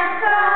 America!